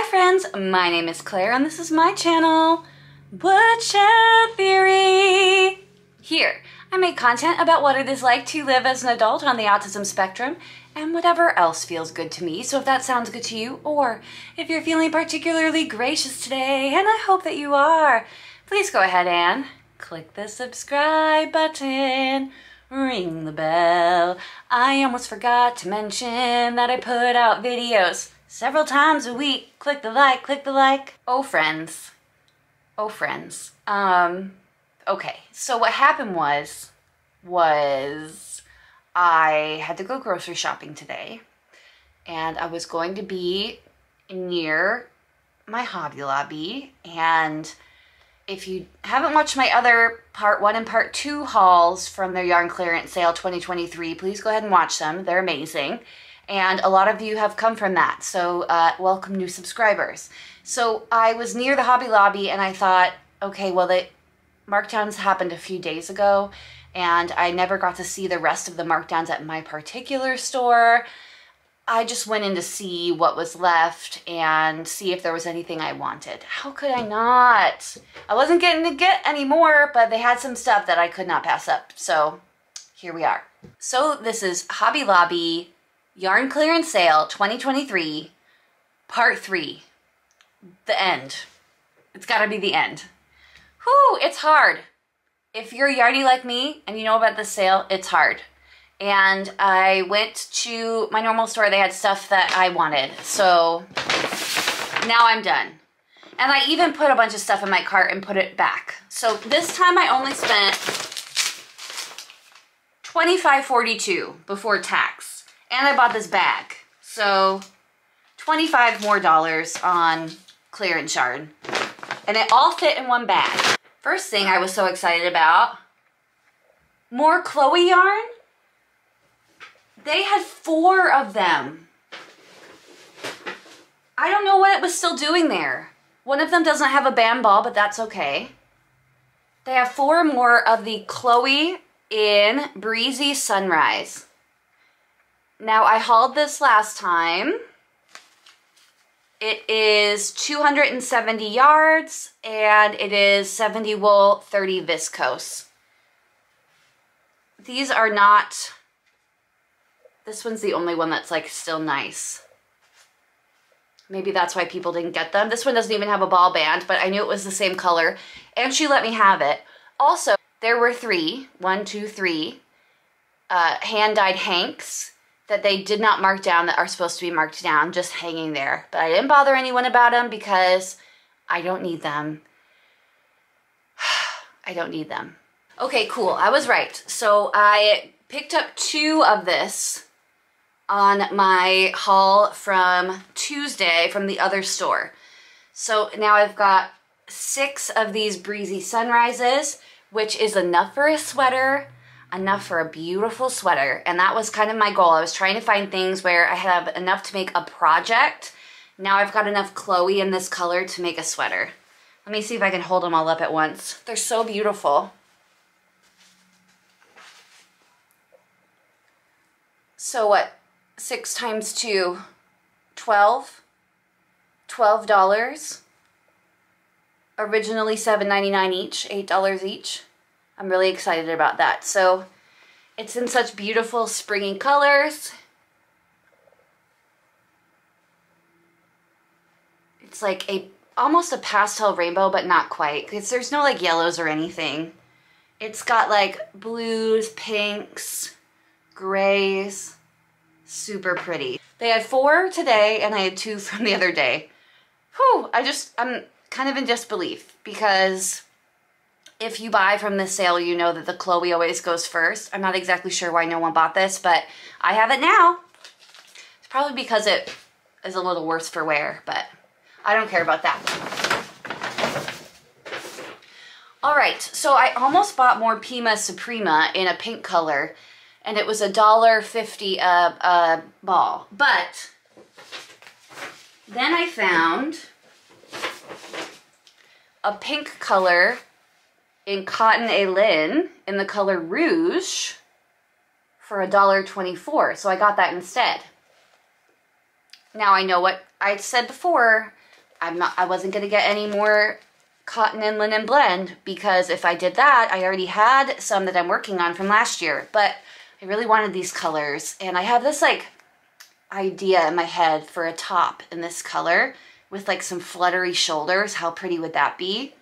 Hi friends, my name is Claire and this is my channel, Woodshed Theory. Here, I make content about what it is like to live as an adult on the autism spectrum and whatever else feels good to me. So if that sounds good to you, or if you're feeling particularly gracious today, and I hope that you are, please go ahead and click the subscribe button, ring the bell. I almost forgot to mention that I put out videos several times a week. Click the like, click the like. Oh, friends. Oh, friends. Um, okay, so what happened was, was I had to go grocery shopping today and I was going to be near my Hobby Lobby and if you haven't watched my other part one and part two hauls from their yarn clearance sale 2023, please go ahead and watch them. They're amazing and a lot of you have come from that. So uh, welcome new subscribers. So I was near the Hobby Lobby and I thought, okay, well the markdowns happened a few days ago and I never got to see the rest of the markdowns at my particular store. I just went in to see what was left and see if there was anything I wanted. How could I not? I wasn't getting to get any more, but they had some stuff that I could not pass up. So here we are. So this is Hobby Lobby Yarn Clearance Sale 2023, Part 3. The end. It's gotta be the end. Whew, it's hard. If you're a yardy like me and you know about this sale, it's hard. And I went to my normal store, they had stuff that I wanted. So now I'm done. And I even put a bunch of stuff in my cart and put it back. So this time I only spent $25.42 before tax. And I bought this bag. So 25 more dollars on clearance yarn. And it all fit in one bag. First thing I was so excited about, more Chloe yarn. They had four of them. I don't know what it was still doing there. One of them doesn't have a band ball, but that's okay. They have four more of the Chloe in Breezy Sunrise. Now I hauled this last time. It is 270 yards and it is 70 wool, 30 viscose. These are not, this one's the only one that's like still nice. Maybe that's why people didn't get them. This one doesn't even have a ball band, but I knew it was the same color and she let me have it. Also, there were three, one, two, three, uh, hand-dyed hanks that they did not mark down that are supposed to be marked down, just hanging there. But I didn't bother anyone about them because I don't need them. I don't need them. Okay, cool. I was right. So I picked up two of this on my haul from Tuesday from the other store. So now I've got six of these breezy sunrises, which is enough for a sweater enough for a beautiful sweater. And that was kind of my goal. I was trying to find things where I have enough to make a project. Now I've got enough Chloe in this color to make a sweater. Let me see if I can hold them all up at once. They're so beautiful. So what, six times two, 12? $12. Originally $7.99 each, $8 each. I'm really excited about that. So it's in such beautiful springy colors. It's like a almost a pastel rainbow, but not quite. Because there's no like yellows or anything. It's got like blues, pinks, grays. Super pretty. They had four today and I had two from the other day. Whew, I just, I'm kind of in disbelief because if you buy from the sale, you know that the Chloe always goes first. I'm not exactly sure why no one bought this, but I have it now. It's probably because it is a little worse for wear, but I don't care about that. All right, so I almost bought more Pima Suprema in a pink color, and it was a dollar fifty a, a ball. But then I found a pink color in Cotton A Lin in the color Rouge for $1.24. So I got that instead. Now I know what I said before. I'm not, I wasn't gonna get any more cotton and linen blend because if I did that, I already had some that I'm working on from last year, but I really wanted these colors and I have this like idea in my head for a top in this color with like some fluttery shoulders. How pretty would that be?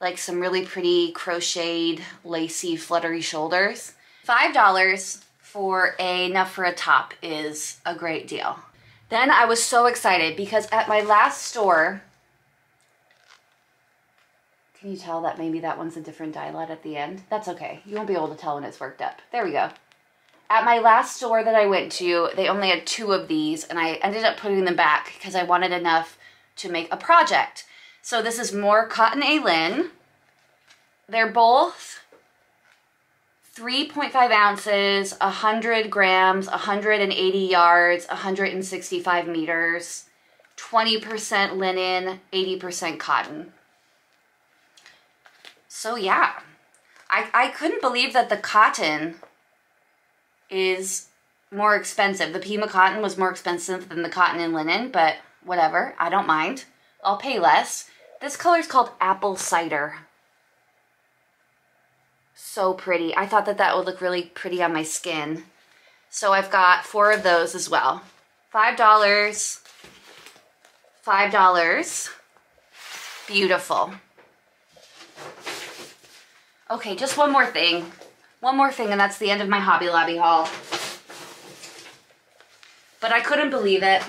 Like some really pretty crocheted, lacy, fluttery shoulders. $5 for a enough for a top is a great deal. Then I was so excited because at my last store, can you tell that maybe that one's a different dye lot at the end? That's okay. You won't be able to tell when it's worked up. There we go. At my last store that I went to, they only had two of these and I ended up putting them back because I wanted enough to make a project. So this is more Cotton A-Lin. They're both 3.5 ounces, 100 grams, 180 yards, 165 meters, 20% linen, 80% cotton. So yeah, I, I couldn't believe that the cotton is more expensive. The Pima cotton was more expensive than the cotton and linen, but whatever, I don't mind. I'll pay less. This color is called Apple Cider. So pretty. I thought that that would look really pretty on my skin. So I've got four of those as well. $5. $5. Beautiful. Okay, just one more thing. One more thing and that's the end of my Hobby Lobby haul. But I couldn't believe it.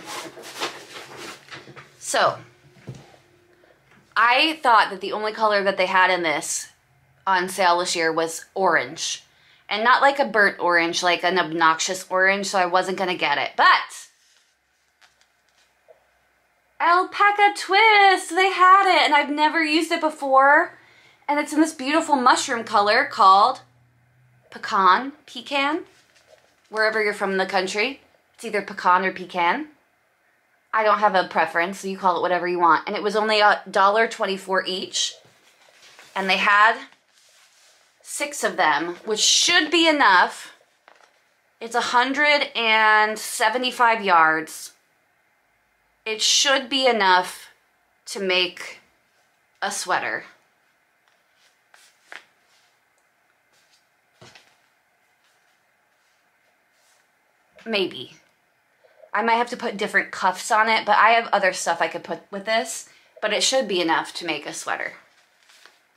So, I thought that the only color that they had in this on sale this year was orange. And not like a burnt orange, like an obnoxious orange, so I wasn't going to get it. But, Alpaca Twist, they had it, and I've never used it before. And it's in this beautiful mushroom color called pecan, pecan, wherever you're from in the country. It's either pecan or pecan. I don't have a preference, so you call it whatever you want. And it was only a dollar twenty-four each. And they had six of them, which should be enough. It's 175 yards. It should be enough to make a sweater. Maybe. I might have to put different cuffs on it, but I have other stuff I could put with this, but it should be enough to make a sweater.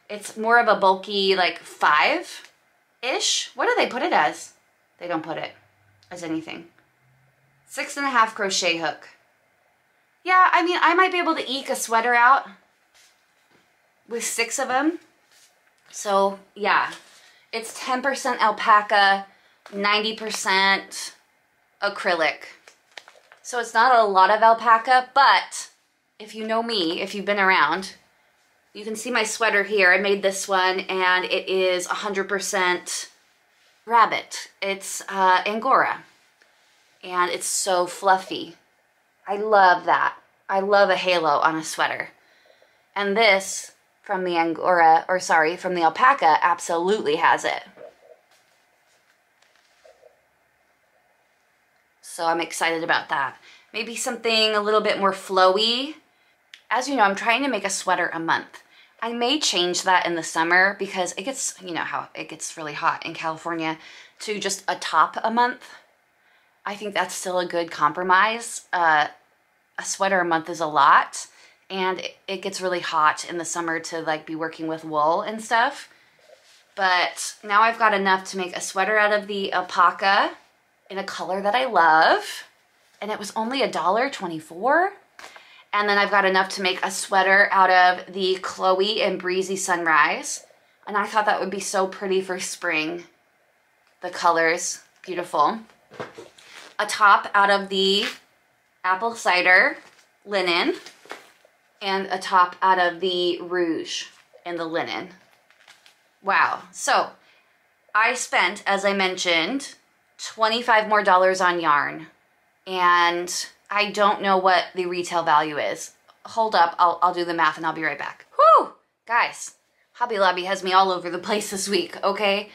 It's more of a bulky, like five-ish. What do they put it as? They don't put it as anything. Six and a half crochet hook. Yeah, I mean, I might be able to eke a sweater out with six of them. So, yeah. It's 10% alpaca, 90% acrylic. So it's not a lot of alpaca, but if you know me, if you've been around, you can see my sweater here. I made this one and it is 100% rabbit. It's uh, Angora and it's so fluffy. I love that. I love a halo on a sweater. And this from the Angora, or sorry, from the alpaca absolutely has it. So I'm excited about that. Maybe something a little bit more flowy. As you know, I'm trying to make a sweater a month. I may change that in the summer because it gets, you know how it gets really hot in California to just a top a month. I think that's still a good compromise. Uh, a sweater a month is a lot and it, it gets really hot in the summer to like be working with wool and stuff. But now I've got enough to make a sweater out of the alpaca in a color that I love. And it was only a dollar twenty-four. And then I've got enough to make a sweater out of the Chloe and Breezy Sunrise. And I thought that would be so pretty for spring. The colors, beautiful. A top out of the apple cider linen and a top out of the rouge in the linen. Wow. So I spent, as I mentioned, 25 more dollars on yarn. And I don't know what the retail value is. Hold up, I'll, I'll do the math and I'll be right back. Whew! Guys, Hobby Lobby has me all over the place this week, okay?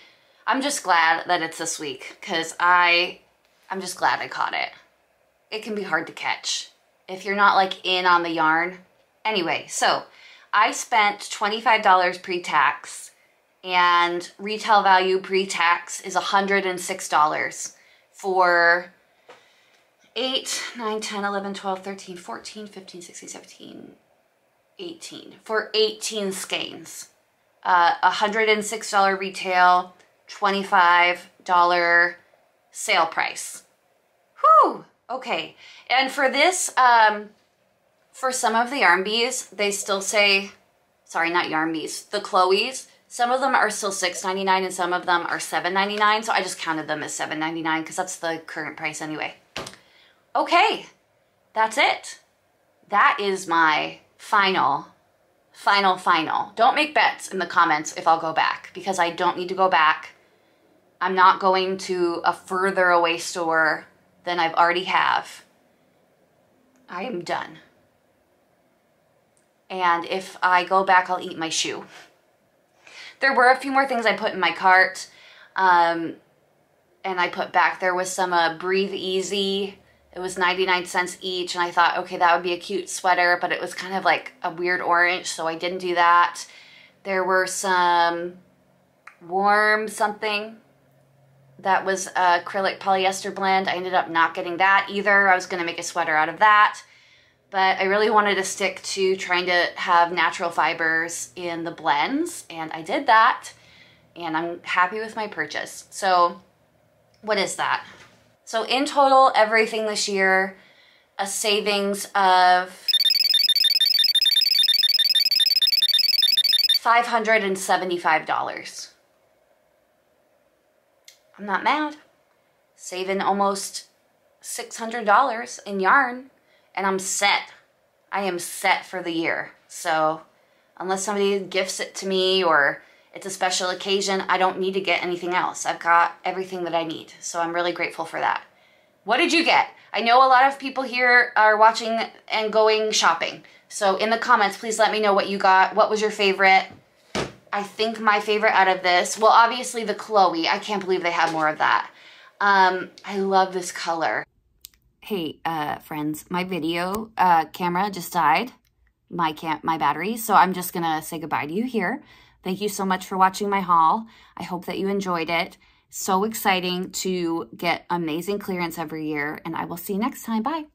I'm just glad that it's this week because I, I'm just glad I caught it. It can be hard to catch. If you're not like in on the yarn, Anyway, so I spent $25 pre-tax and retail value pre-tax is $106 for 8, 9, 10, 11, 12, 13, 14, 15, 16, 17, 18. For 18 skeins. Uh, $106 retail, $25 sale price. Whew! Okay. And for this, um, for some of the yarn bees, they still say, sorry, not yarn bees, the Chloe's, some of them are still $6.99 and some of them are $7.99. So I just counted them as $7.99 because that's the current price anyway. Okay, that's it. That is my final, final, final. Don't make bets in the comments if I'll go back because I don't need to go back. I'm not going to a further away store than I've already have. I am done. And if I go back, I'll eat my shoe. There were a few more things I put in my cart. Um, and I put back, there was some uh, Breathe Easy. It was 99 cents each. And I thought, okay, that would be a cute sweater, but it was kind of like a weird orange. So I didn't do that. There were some warm something that was acrylic polyester blend. I ended up not getting that either. I was going to make a sweater out of that. But I really wanted to stick to trying to have natural fibers in the blends. And I did that. And I'm happy with my purchase. So what is that? So in total, everything this year, a savings of $575. I'm not mad. Saving almost $600 in yarn and I'm set. I am set for the year. So unless somebody gifts it to me or it's a special occasion, I don't need to get anything else. I've got everything that I need. So I'm really grateful for that. What did you get? I know a lot of people here are watching and going shopping. So in the comments, please let me know what you got. What was your favorite? I think my favorite out of this, well, obviously the Chloe. I can't believe they have more of that. Um, I love this color. Hey, uh, friends, my video uh, camera just died, my cam my battery, so I'm just gonna say goodbye to you here. Thank you so much for watching my haul. I hope that you enjoyed it. So exciting to get amazing clearance every year, and I will see you next time. Bye.